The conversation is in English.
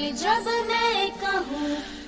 कि जब मैं कहूँ